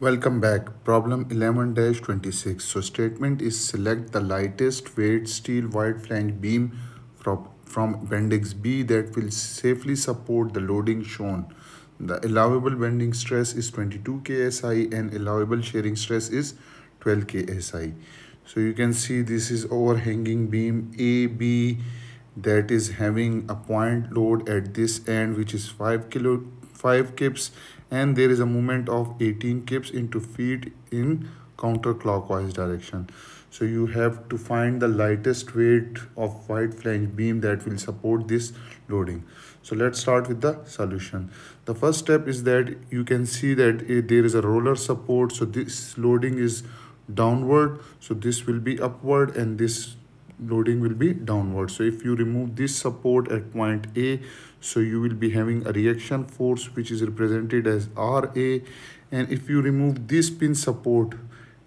Welcome back. Problem 11-26. So statement is select the lightest weight steel wide flange beam from, from appendix B that will safely support the loading shown. The allowable bending stress is 22 ksi and allowable shearing stress is 12 ksi. So you can see this is overhanging beam AB that is having a point load at this end which is 5 kilo 5 kips and there is a movement of 18 kips into feet in counterclockwise direction. So you have to find the lightest weight of wide flange beam that will support this loading. So let's start with the solution. The first step is that you can see that eh, there is a roller support. So this loading is downward. So this will be upward and this loading will be downward. So if you remove this support at point a so you will be having a reaction force which is represented as ra and if you remove this pin support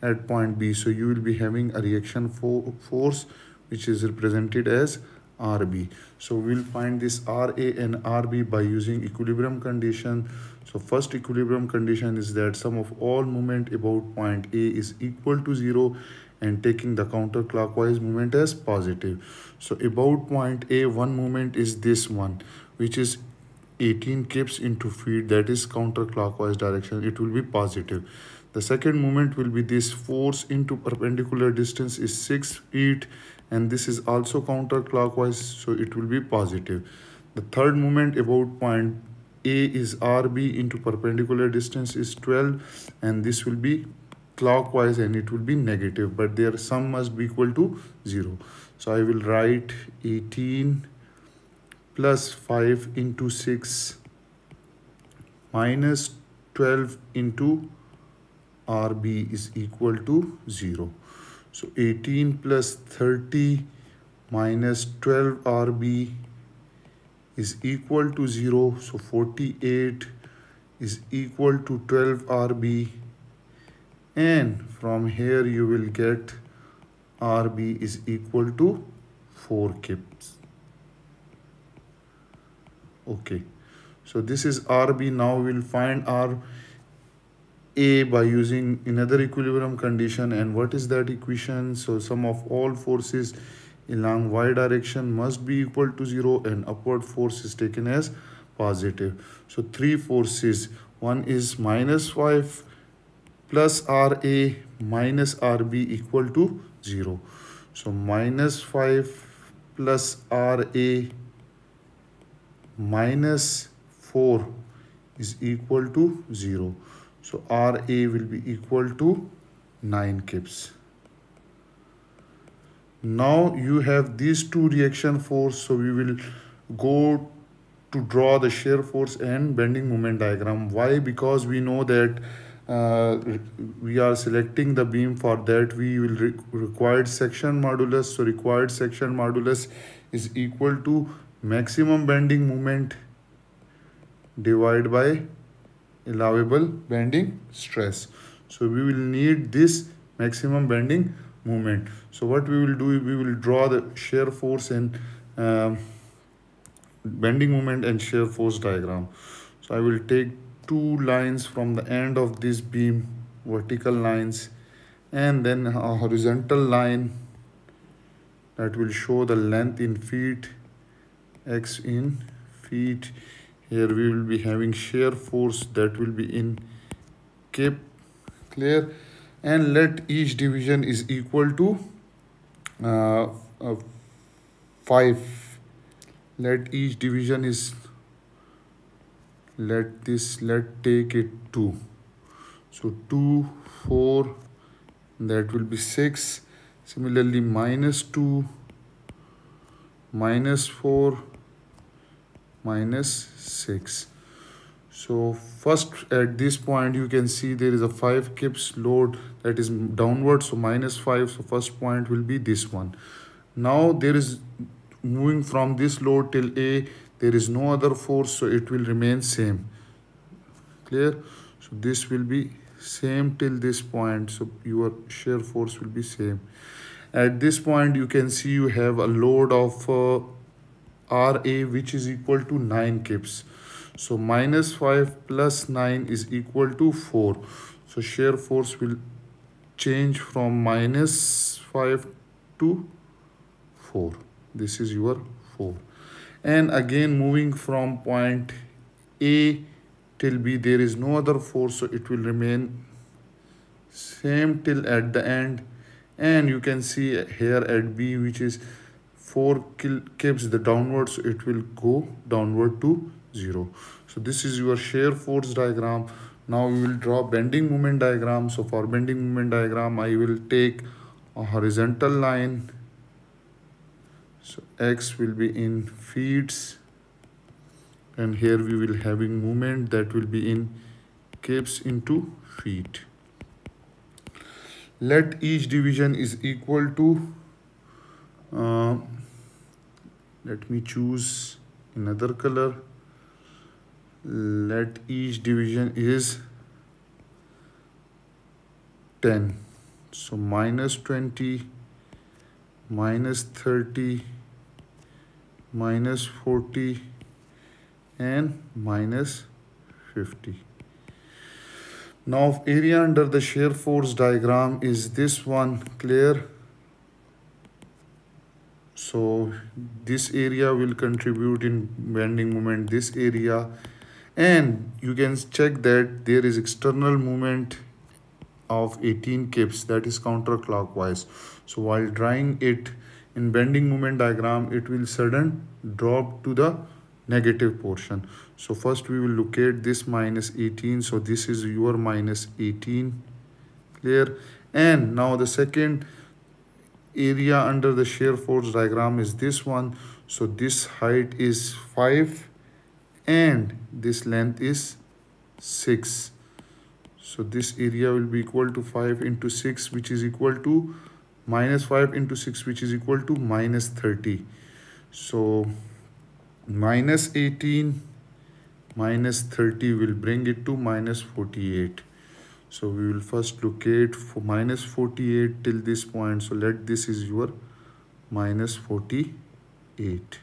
at point b so you will be having a reaction for force which is represented as rb so we'll find this ra and rb by using equilibrium condition. So first equilibrium condition is that sum of all moment about point a is equal to zero and taking the counterclockwise movement as positive. So about point a one movement is this one which is 18 kips into feet that is counterclockwise direction it will be positive. The second movement will be this force into perpendicular distance is 6 feet and this is also counterclockwise so it will be positive. The third movement about point a is rb into perpendicular distance is 12 and this will be clockwise and it will be negative but their sum must be equal to 0 so i will write 18 plus 5 into 6 minus 12 into rb is equal to 0 so 18 plus 30 minus 12 rb is equal to 0 so 48 is equal to 12 rb and from here you will get RB is equal to 4 kips. Okay, so this is RB. Now we'll find R A by using another equilibrium condition. And what is that equation? So sum of all forces along y direction must be equal to 0 and upward force is taken as positive. So three forces. One is minus 5 plus RA minus RB equal to 0. So minus 5 plus RA minus 4 is equal to 0. So RA will be equal to 9 kips. Now you have these two reaction force. So we will go to draw the shear force and bending moment diagram. Why? Because we know that uh, we are selecting the beam for that. We will re required section modulus. So required section modulus is equal to maximum bending moment divided by allowable bending stress. So we will need this maximum bending moment. So what we will do we will draw the shear force and uh, bending moment and shear force diagram. So i will take two lines from the end of this beam vertical lines and then a horizontal line that will show the length in feet x in feet. Here we will be having shear force that will be in kip clear. And let each division is equal to uh, uh, 5 let each division is let this let take it 2 so 2 4 that will be 6 similarly minus 2 minus 4 minus 6 so first at this point you can see there is a 5 kips load that is downward. So minus 5 so first point will be this one. Now there is moving from this load till a there is no other force so it will remain same. Clear? So this will be same till this point so your shear force will be same. At this point you can see you have a load of uh, RA which is equal to 9 kips. So minus 5 plus 9 is equal to 4 so shear force will change from minus 5 to 4 this is your 4 and again moving from point A till B there is no other force so it will remain same till at the end. And you can see here at B which is 4 kips the downward so it will go downward to 0 so this is your shear force diagram. Now we will draw bending moment diagram. So for bending moment diagram I will take a horizontal line so x will be in feet and here we will having movement that will be in kips into feet. Let each division is equal to uh, let me choose another color. Let each division is 10 so minus 20 minus 30 minus 40 and minus 50 now area under the shear force diagram is this one clear? So this area will contribute in bending moment this area. And you can check that there is external movement of 18 kips that is counterclockwise. So while drawing it in bending moment diagram it will sudden drop to the negative portion. So first we will locate this minus 18 so this is your minus 18 clear and now the second area under the shear force diagram is this one. So this height is 5 and this length is 6 so this area will be equal to 5 into 6 which is equal to minus 5 into 6 which is equal to minus 30 so minus 18 minus 30 will bring it to minus 48 so we will first locate for minus 48 till this point. So let this is your minus 48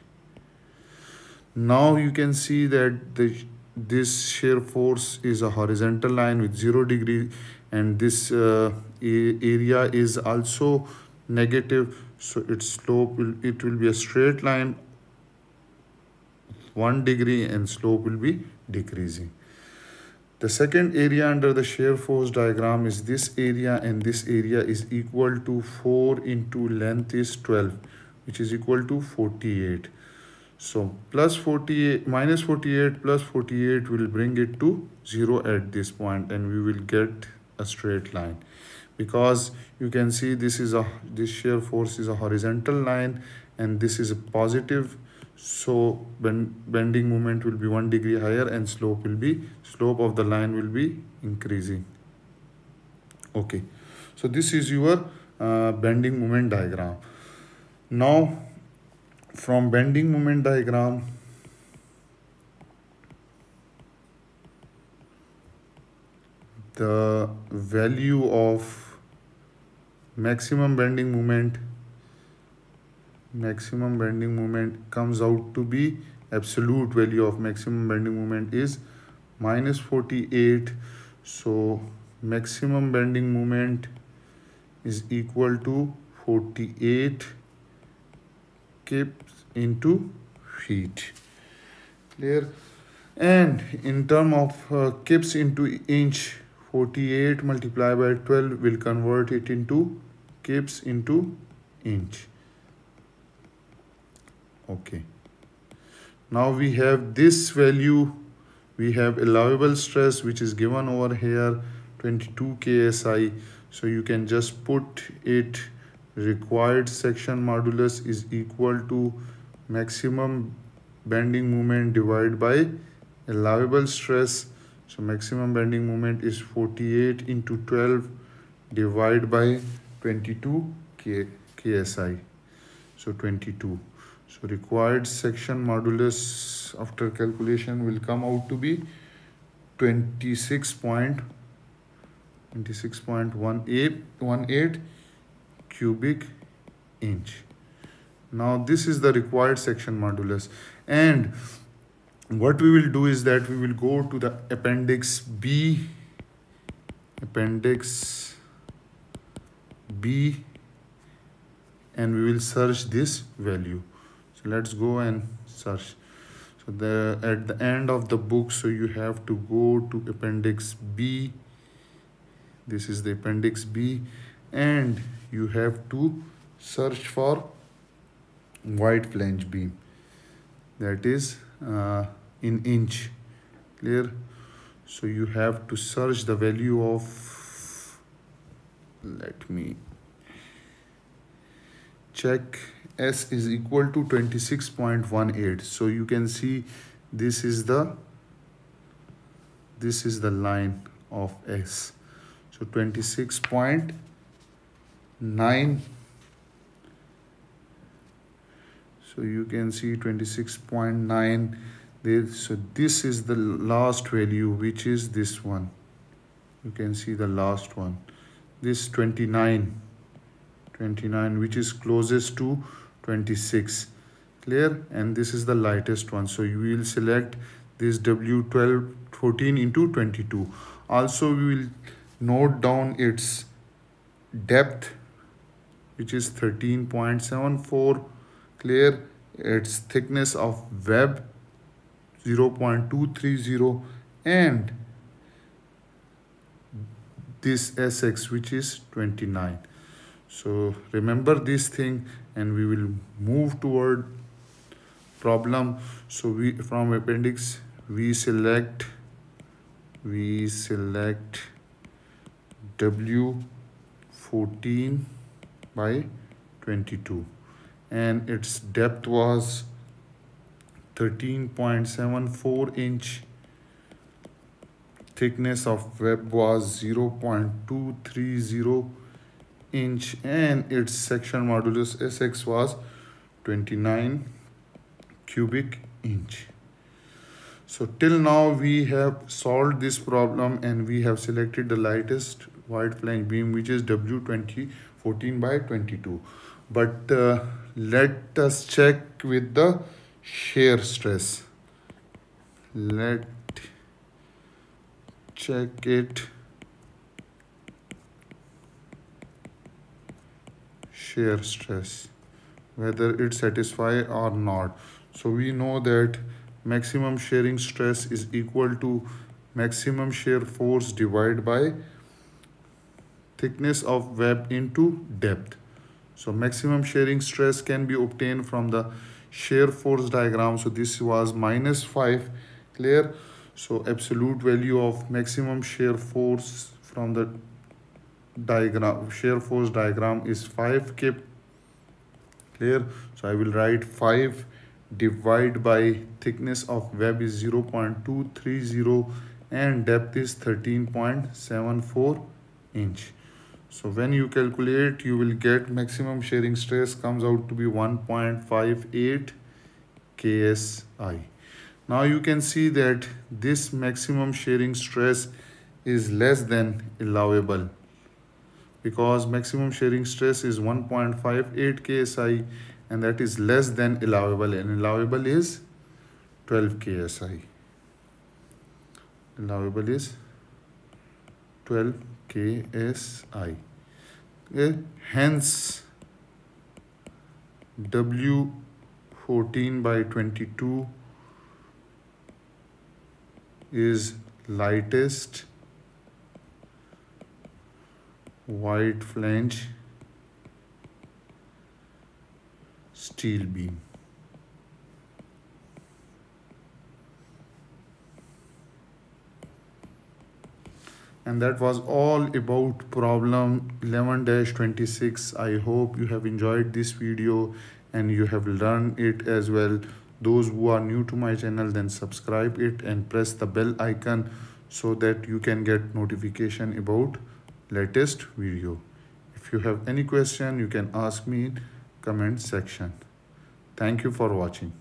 now you can see that the this shear force is a horizontal line with zero degree and this uh, area is also negative so its slope will it will be a straight line one degree and slope will be decreasing. The second area under the shear force diagram is this area and this area is equal to 4 into length is 12 which is equal to 48 so plus 48 minus 48 plus 48 will bring it to 0 at this point and we will get a straight line. Because you can see this is a this shear force is a horizontal line and this is a positive. So bend, bending moment will be one degree higher and slope will be slope of the line will be increasing. Okay. So this is your uh, bending moment diagram. Now from bending moment diagram the value of maximum bending moment maximum bending moment comes out to be absolute value of maximum bending moment is minus 48 so maximum bending moment is equal to 48 kips into feet clear? And in term of uh, kips into inch 48 multiplied by 12 will convert it into kips into inch. Okay. Now we have this value. We have allowable stress which is given over here 22 ksi so you can just put it required section modulus is equal to maximum bending moment divided by allowable stress. So maximum bending moment is 48 into 12 divided by 22 K, ksi so 22 so required section modulus after calculation will come out to be 26 point 26.18 cubic inch. Now this is the required section modulus. And what we will do is that we will go to the appendix B appendix B and we will search this value. So let's go and search. So the at the end of the book so you have to go to appendix B. This is the appendix B. And you have to search for wide flange beam. That is uh, in inch. Clear? So you have to search the value of let me check. S is equal to 26.18 so you can see this is the this is the line of s. So 26.9 so you can see 26.9 there so this is the last value which is this one. You can see the last one. This 29 29 which is closest to 26 clear? And this is the lightest one. So you will select this w12 14 into 22 also we will note down its depth which is 13.74 clear. Its thickness of web 0.230 and this sx which is 29 so remember this thing and we will move toward problem. So we from appendix we select we select w 14 by 22 and its depth was 13.74 inch. Thickness of web was 0.230 inch. And its section modulus sx was 29 cubic inch. So till now we have solved this problem and we have selected the lightest wide flange beam which is w20 14 by 22 but uh, let us check with the shear stress. Let check it. Shear stress. Whether it satisfy or not. So we know that maximum shearing stress is equal to maximum shear force divided by thickness of web into depth so maximum shearing stress can be obtained from the shear force diagram. So this was minus 5 clear. So absolute value of maximum shear force from the diagram shear force diagram is 5 kip clear. So I will write 5 divide by thickness of web is 0 0.230 and depth is 13.74 inch. So when you calculate, you will get maximum shearing stress comes out to be 1.58 KSI. Now you can see that this maximum shearing stress is less than allowable because maximum shearing stress is 1.58 KSI and that is less than allowable and allowable is 12 KSI. Allowable is 12 KSI. Okay. Hence, W14 by 22 is lightest wide flange steel beam. And that was all about problem 11-26 i hope you have enjoyed this video and you have learned it as well. Those who are new to my channel then subscribe it and press the bell icon so that you can get notification about latest video. If you have any question you can ask me in comment section. Thank you for watching